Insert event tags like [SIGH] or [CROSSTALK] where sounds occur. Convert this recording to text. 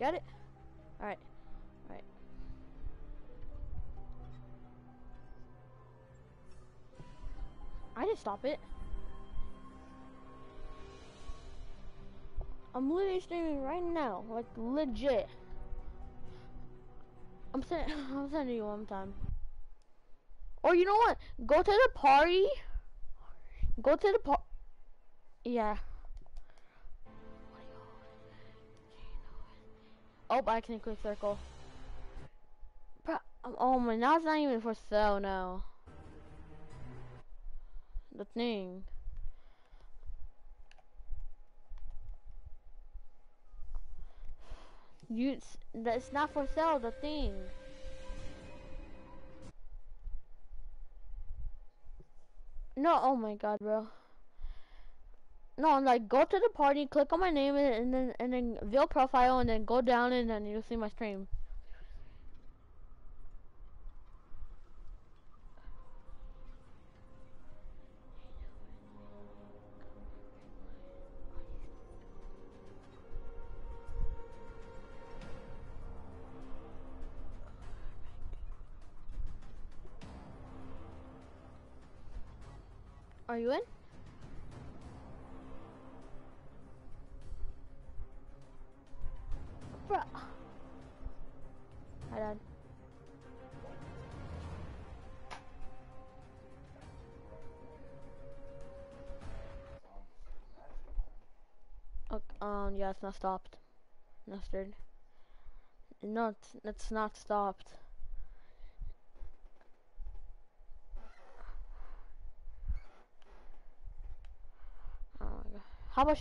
Get it? Alright. Alright. I didn't stop it. I'm literally streaming right now, like legit. I'm sending, [LAUGHS] I'm sending you one time. Or you know what? Go to the party. Go to the par. Yeah. Oh, I can click circle. Oh my, now it's not even for sale now. The thing. You, that's not for sale, the thing. No, oh my god, bro. No, like go to the party, click on my name, and then and then view profile, and then go down, and then you'll see my stream. Are you in? Um, yeah, it's not stopped. Mustard. No, it's, it's not stopped. Oh my god. How about